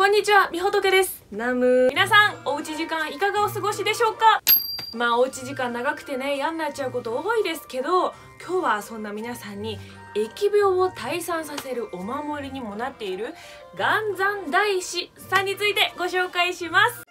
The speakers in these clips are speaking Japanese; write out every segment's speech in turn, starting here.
こんにちは、みほとけです。ナム皆さん、おうち時間いかがお過ごしでしょうか？まあ、おうち時間長くてね、嫌になっちゃうこと多いですけど、今日はそんな皆さんに、疫病を退散させるお守りにもなっている、元山大師さんについてご紹介します。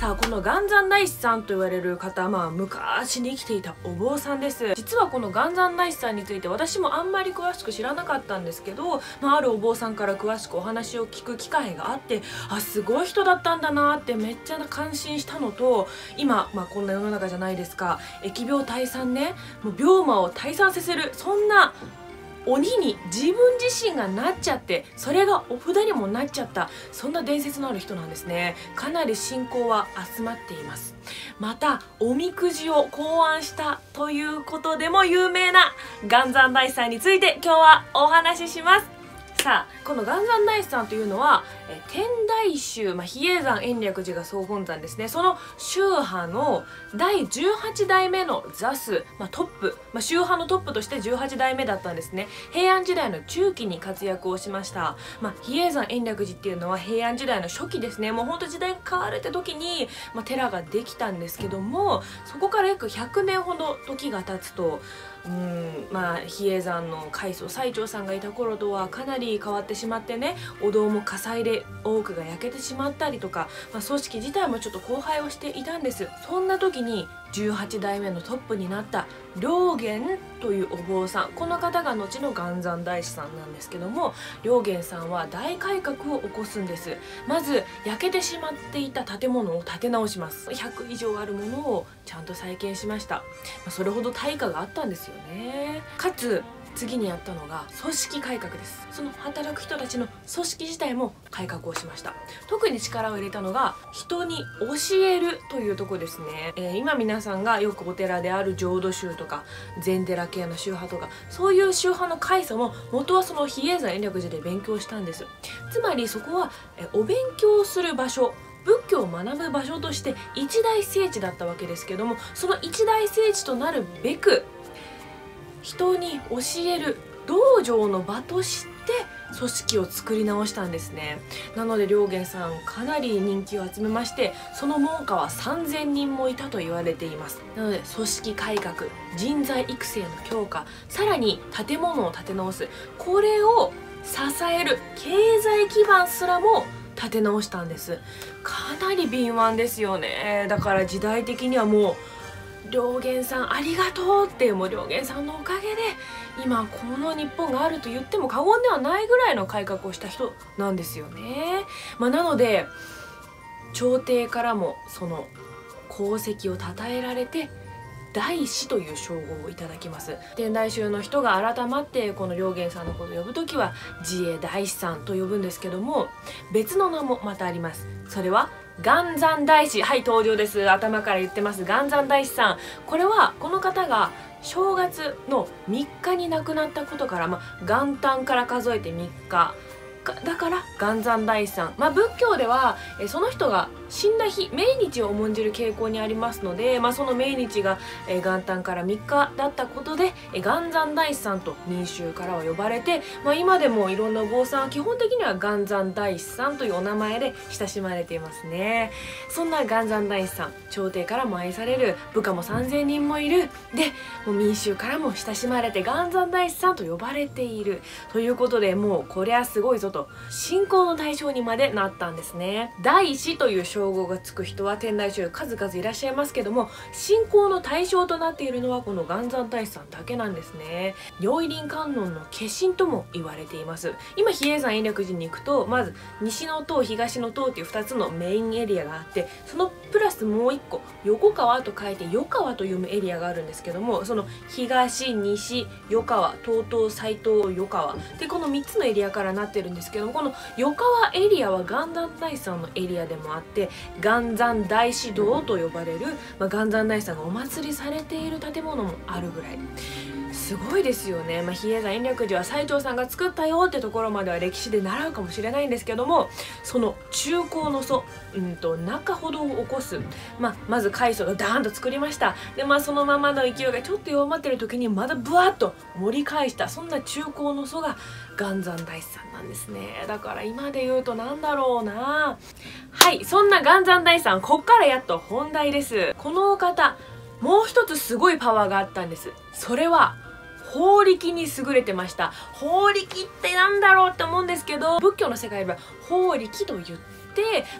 さあこの元山大師さんと言われる方まあ昔に生きていたお坊さんです。実はこの元山大師さんについて私もあんまり詳しく知らなかったんですけど、まあ、あるお坊さんから詳しくお話を聞く機会があってあすごい人だったんだなってめっちゃ感心したのと今、まあ、こんな世の中じゃないですか。疫病退散ね。もう病魔を退散させる。そんな鬼に自分自身がなっちゃってそれがお札にもなっちゃった。そんな伝説のある人なんですね。かなり信仰は集まっています。またおみくじを考案したということでも有名な岩山大師さんについて今日はお話しします。さあこの岩山大師さんというのは天台宗、まあ、比叡山延暦寺が総本山ですね。その宗派の第18代目の座主、まあ、トップ、まあ、宗派のトップとして18代目だったんですね。平安時代の中期に活躍をしました、まあ、比叡山延暦寺っていうのは平安時代の初期ですね。もうほんと時代が変わるって時に、まあ、寺ができたんですけどもそこから約100年ほど時が経つとうんまあ比叡山の開祖最澄さんがいた頃とはかなり変わってしまってねお堂も火災で多くが焼けてしまったりとか、まあ、組織自体もちょっと荒廃をしていたんです。そんな時に18代目のトップになった良源というお坊さんこの方が後の元山大師さんなんですけども良源さんは大改革を起こすんです。まず焼けてしまっていた建物を建て直します。100以上あるものをちゃんと再建しました。それほど対価があったんですよね。かつ次にやったのが組織改革です。その働く人たちの組織自体も改革をしました。特に力を入れたのが人に教えるというとこですね、えー、今皆さんがよくお寺である浄土宗とか禅寺系の宗派とかそういう宗派の開祖も元はその比叡山延暦寺で勉強したんです。つまりそこは、えお勉強する場所仏教を学ぶ場所として一大聖地だったわけですけどもその一大聖地となるべく人に教える道場の場として組織を作り直したんですね。なので良源さんかなり人気を集めましてその門下は3000人もいたと言われています。なので組織改革人材育成の強化さらに建物を建て直す。これを支える経済基盤すらも立て直したんです。かなり敏腕ですよね。だから時代的にはもう良源さんありがとうってもう良源さんのおかげで今この日本があると言っても過言ではないぐらいの改革をした人なんですよね。まあ、なので朝廷からもその功績を称えられて大師という称号をいただきます天台宗の人が改まってこの良源さんのことを呼ぶ時は自衛大師さんと呼ぶんですけども別の名もまたありますそれは岩山大師はい登場です。頭から言ってます。岩山大師さん。これはこの方が正月の3日に亡くなったことから、まあ、元旦から数えて3日。だから元山大師さん、まあ、仏教ではえその人が死んだ日命日を重んじる傾向にありますので、まあ、その命日が、え元旦から3日だったことで、え元山大師さんと民衆からは呼ばれて、まあ、今でもいろんなお坊さんは基本的には元山大師さんというお名前で親しまれていますね。そんな元山大師さん朝廷からも愛される部下も3000人もいる。でもう民衆からも親しまれて元山大師さんと呼ばれている。ということでもうこりゃすごいぞと。信仰の対象にまでなったんですね。大師という称号がつく人は天台宗数々いらっしゃいますけども信仰の対象となっているのはこの元山大師さんだけなんですね。如意輪観音の化身とも言われています。今比叡山延暦寺に行くとまず西の塔東の塔っていう2つのメインエリアがあってそのプラスもう1個横川と書いて余川と読むエリアがあるんですけどもその東西余川東東斎藤余川でこの3つのエリアからなってるんですけどもこの横川エリアは元山大さんのエリアでもあって岩山大師堂と呼ばれる、まあ、岩山大師さんがお祭りされている建物もあるぐらい。すごいですよね、まあ、比叡山延暦寺は最澄さんが作ったよってところまでは歴史で習うかもしれないんですけどもその中高の祖、うんと、中ほどを起こす、まあ、まず海藻がダーンと作りました。で、まあ、そのままの勢いがちょっと弱まってる時にまたブワッと盛り返した。そんな中高の祖が元山大師さんなんですね。だから今で言うと何だろうな。はいそんな元山大師さんこっからやっと本題です。この方もう一つすごいパワーがあったんです。それは法力に優れてました。法力ってなんだろうって思うんですけど仏教の世界では法力と言って、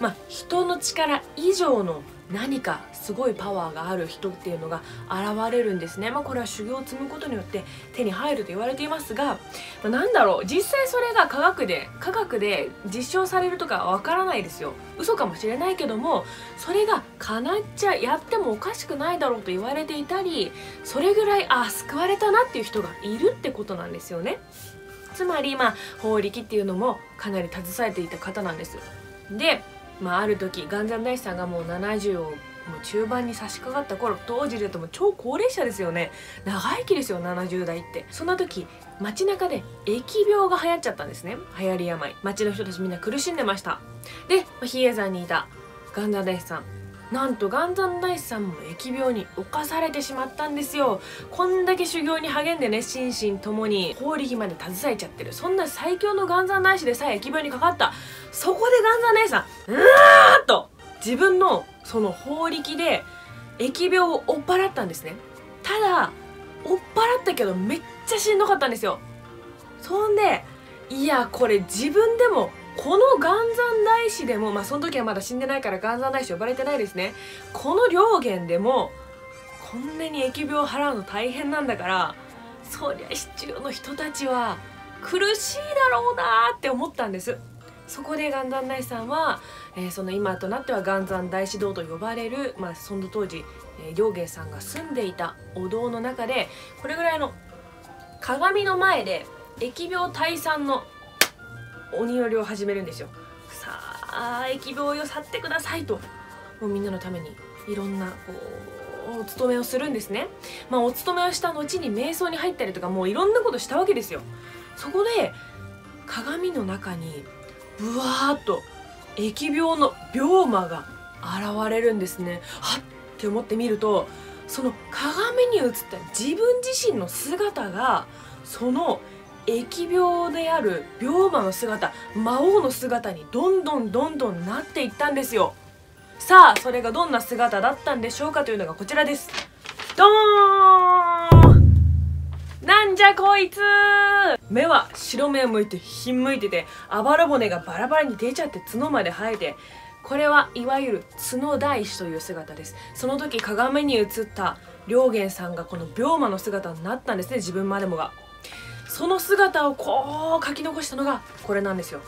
まあ、人の力以上の何かすごいパワーがある人っていうのが現れるんですね。まあこれは修行を積むことによって手に入ると言われていますが、まあ、なんだろう実際それが科学で科学で実証されるとかわからないですよ。嘘かもしれないけどもそれが叶っちゃやってもおかしくないだろうと言われていたりそれぐらいあ救われたなっていう人がいるってことなんですよね。つまりまあ法力っていうのもかなり携えていた方なんです。でまあ、ある時元山大師さんがもう70をもう中盤に差し掛かった頃当時で言うとも超高齢者ですよね。長生きですよ70代って。そんな時街中で疫病が流行っちゃったんですね。流行り病。街の人たちみんな苦しんでました。で、比叡山にいた元山大師さん。なんと元山大師さんも疫病に侵されてしまったんですよ。こんだけ修行に励んでね心身ともに法力まで携えちゃってる。そんな最強の元山大師でさえ疫病にかかった。そこで元山大師さんうわーっと自分のその法力で疫病を追っ払ったんですね。ただ追っ払ったけどめっちゃしんどかったんですよ。そんでいやこれ自分でもこの元山大師でもまあその時はまだ死んでないから元山大師呼ばれてないですね。この両元でもこんなに疫病を払うの大変なんだからそりゃ市中の人たちは苦しいだろうなって思ったんです。そこで元山大師さんは、えー、その今となっては元山大師堂と呼ばれる、まあ、その当時、えー、さんが住んでいたお堂の中でこれぐらいの鏡の前で疫病退散の鬼寄りを始めるんですよ。さあ疫病を去ってくださいと。もうみんなのためにいろんなこうお勤めをするんですね。まあお勤めをした後に瞑想に入ったりとかもういろんなことしたわけですよ。そこで鏡の中にブワーッと疫病の病魔が現れるんですね。はっって思ってみるとその鏡に映った自分自身の姿がその疫病である病魔の姿魔王の姿にどんどんどんどんなっていったんですよ。さあそれがどんな姿だったんでしょうかというのがこちらです。ドーンなんじゃこいつ！目は白目を向いてひんむいててあばら骨がバラバラに出ちゃって角まで生えてこれはいわゆる角大師という姿です。その時鏡に映った良源さんがこの病魔の姿になったんですね自分までもが。その姿をこう書き残したのがこれなんですよ。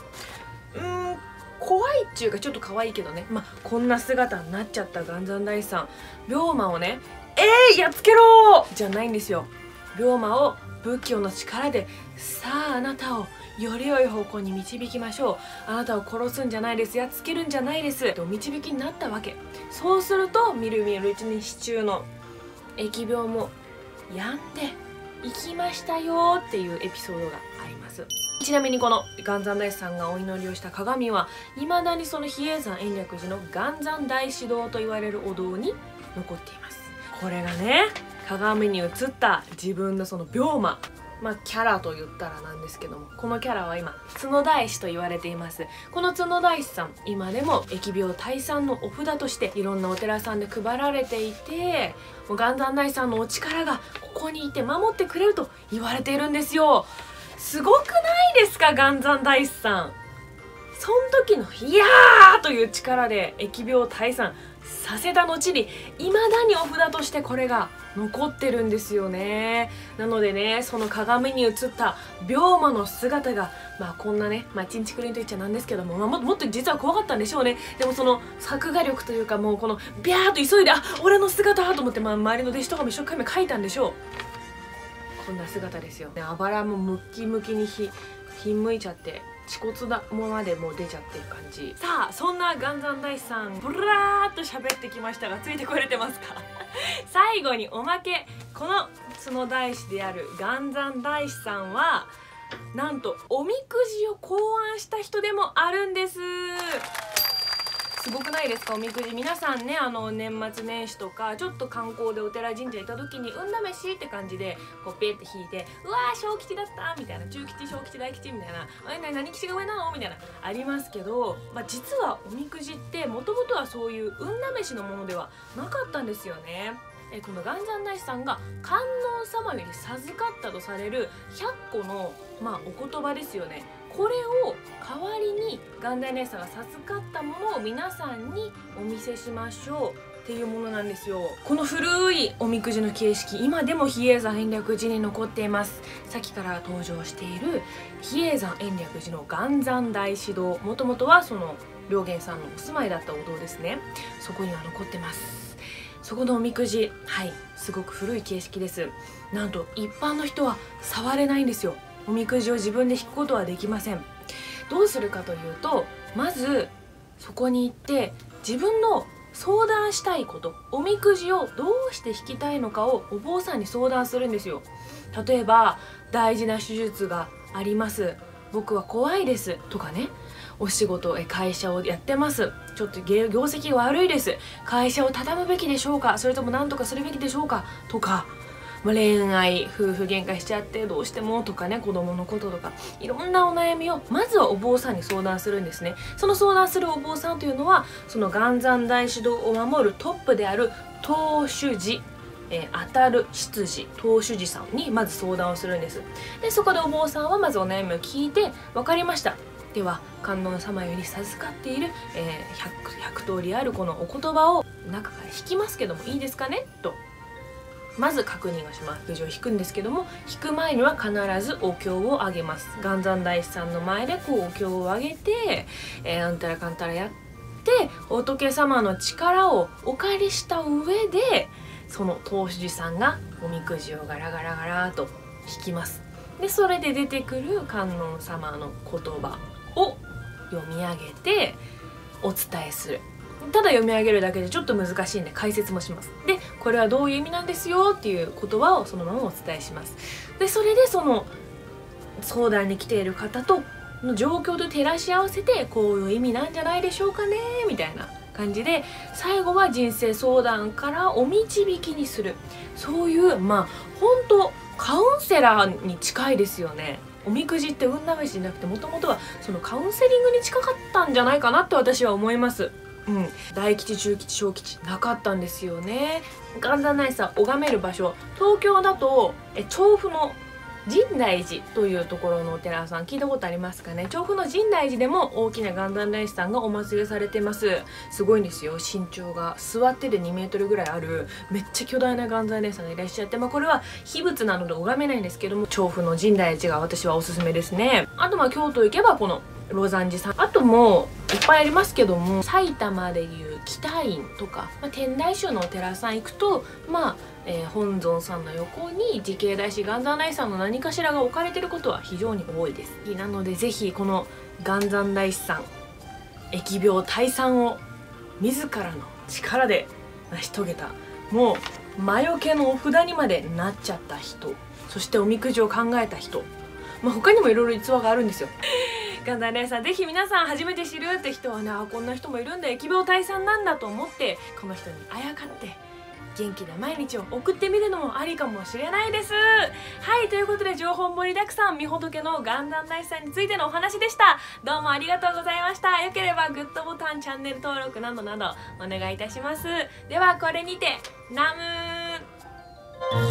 うん怖いっちゅうかちょっと可愛いけどね。まあこんな姿になっちゃった元山大師さん。龍馬をねえー、やっつけろ!じゃないんですよ。龍馬を仏教の力でさああなたをより良い方向に導きましょう。あなたを殺すんじゃないです。やっつけるんじゃないですと導きになったわけ。そうするとみるみるうちに支柱の疫病も病んで行きましたよっていうエピソードがあります。ちなみにこの岩山大師さんがお祈りをした鏡は未だにその比叡山延暦寺の岩山大師堂と言われるお堂に残っています。これがね鏡に映った自分のその病魔。まあ、キャラと言ったらなんですけどもこのキャラは今角大師と言われていますこの角大師さん今でも疫病退散のお札としていろんなお寺さんで配られていてもう元山大師さんのお力がここにいて守ってくれると言われているんですよすごくないですか元山大師さんその時の「いやー!」という力で疫病退散させた後に未だにお札としてこれが残ってるんですよね。なのでねその鏡に映った病魔の姿がまあこんなねまあちんちくりんと言っちゃなんですけども、まあ、ももっと実は怖かったんでしょうね。でもその作画力というかもうこのビャーっと急いであ俺の姿！と思って、まあ、周りの弟子とかも一生懸命描いたんでしょう。こんな姿ですよ、あばらもムッキムキにひひんむいちゃって恥骨だもまでもう出ちゃってる感じ。さあそんな元三大師さんブラーっと喋ってきましたがついてこれてますか？最後におまけ。この角大師である元三大師さんはなんとおみくじを考案した人でもあるんです。すごくないですか？おみくじ。皆さんねあの年末年始とかちょっと観光でお寺神社行った時に運試しって感じでこうペって引いてうわー小吉だったみたいな中吉小吉大吉みたいなあれ何吉が上なの？みたいなありますけど、まあ、実はおみくじってもともとはそういう運試しのものではなかったんですよね。えこの元山大師さんが観音様より授かったとされる100個の、まあ、お言葉ですよね。これを代わりに元大姉さんが授かったものを皆さんにお見せしましょうっていうものなんですよ。この古いおみくじの形式今でも比叡山延暦寺に残っています。さっきから登場している比叡山延暦寺の元山大師堂。もともとはその良源さんのお住まいだったお堂ですね。そこには残ってます。そこのおみくじはいすごく古い形式です。なんと一般の人は触れないんですよ。おみくじを自分で引くことはできません。どうするかというとまずそこに行って自分の相談したいことおみくじをどうして引きたいのかをお坊さんに相談するんですよ。例えば大事な手術があります。僕は怖いです。とかね。お仕事会社をやってます。ちょっと業績悪いです。会社を畳むべきでしょうか。それとも何とかするべきでしょうか。とかまあ、恋愛夫婦喧嘩しちゃってどうしてもとかね子供のこととかいろんなお悩みをまずはお坊さんに相談するんですね。その相談するお坊さんというのはその元山大師堂を守るトップである当主寺えー、当たる執事当主寺さんにまず相談をするんです。でそこでお坊さんはまずお悩みを聞いて分かりました。では観音様より授かっている、えー、100, 100通りあるこのお言葉を中から引きますけどもいいですかね？と。まず確認をします。くじを引くんですけども引く前には必ずお経をあげます。元山大師さんの前でこうお経をあげて、えー、あんたらかんたらやって仏様の力をお借りした上でその当主さんがおみくじをガラガラガラと引きます。でそれで出てくる観音様の言葉を読み上げてお伝えする。ただ読み上げるだけでちょっと難しいんで解説もします。でこれはどういう意味なんですよっていう言葉をそのままお伝えします。でそれでその相談に来ている方との状況と照らし合わせてこういう意味なんじゃないでしょうかねみたいな感じで最後は人生相談からお導きにする。そういうまあ本当カウンセラーに近いですよね。おみくじって運試しじゃなくてもともとはそのカウンセリングに近かったんじゃないかなって私は思います。うん、大吉中吉小吉なかったんですよね。元山内さ拝める場所。東京だとえ調布の深大寺というところのお寺さん。聞いたことありますかね？調布の深大寺でも大きな元山大師さんがお祭りされてます。すごいんですよ。身長が座ってで2メートルぐらいある。めっちゃ巨大な元山大師さんがいらっしゃって。まあこれは秘仏なので拝めないんですけども調布の深大寺が私はおすすめですね。あとまあ京都行けばこのロザン寺さん。あともいっぱいありますけども埼玉でいう北院とか、まあ、天台宗のお寺さん行くとまあ、えー、本尊さんの横に慈恵大師元山大師さんの何かしらが置かれてることは非常に多いです。なので是非この元山大師さん疫病退散を自らの力で成し遂げたもう魔除けのお札にまでなっちゃった人そしておみくじを考えた人まあ、他にもいろいろ逸話があるんですよ。ガンダレーさんぜひ皆さん初めて知るって人はねあこんな人もいるんだ疫病退散なんだと思ってこの人にあやかって元気な毎日を送ってみるのもありかもしれないです。はいということで情報盛りだくさんみほどけのガンダン大師さんについてのお話でした。どうもありがとうございました。よければグッドボタンチャンネル登録などなどお願いいたします。ではこれにてナムー。